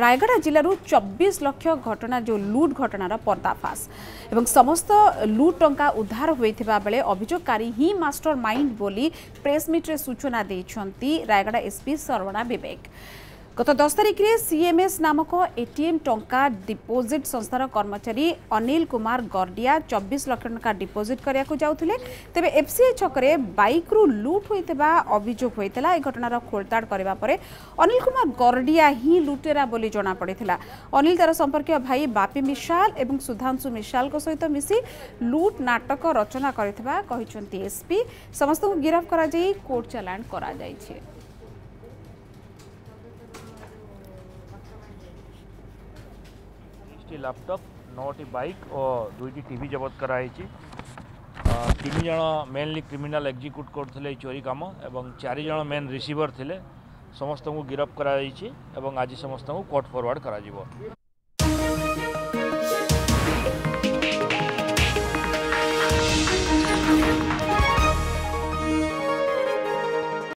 ରାୟଗଡ଼ା ଜିଲ୍ଲାରୁ ଚବିଶ ଲକ୍ଷ ଘଟଣା ଯେଉଁ ଲୁଟ୍ ଘଟଣାର ପର୍ଦ୍ଦାଫାଶ ଏବଂ ସମସ୍ତ ଲୁଟ୍ ଟଙ୍କା ଉଦ୍ଧାର ହୋଇଥିବା ବେଳେ ଅଭିଯୋଗକାରୀ ହିଁ ମାଷ୍ଟର ମାଇଣ୍ଡ ବୋଲି ପ୍ରେସ୍ ମିଟ୍ରେ ସୂଚନା ଦେଇଛନ୍ତି ରାୟଗଡ଼ା ଏସ୍ପି ସରବଣା ବିବେକ। গত দশ তারিখে সিএমএস নামক এটিএম টঙ্কা ডিপোজিট সংস্থার কর্মচারী অনিল কুমার গর্ডিয়া চব্বিশ লক্ষ টঙ্কা ডিপোজিট করা যাওলে তেবে এফসিআই ছকরে বাইক্রু লুট হয়ে অভিযোগ হয়েছিল এই ঘটনার খোলতাড় করা পরে অনিল কুমার গর্ডিয়া হি লুটেরা বলে জনাপড়ি অনিল তার সম্পর্কীয় ভাই বাপি মিশাল এবং সুধাংশু মিশাল সহিত মিশি লুট নাটক রচনা করে এসপি সমস্ত গিরফ করা কোর্ট চালাণ করা नौटी लैपटॉप नौटी बाइक और दुईट टी जबत कराई तीन जन मेनली क्रिमिनाल एक्जिक्यूट कर चोरी कम ए चारज मेन रिसीवर थे समस्त को गिरफ्त कर आज समस्त को कोर्ट फरवर्ड कर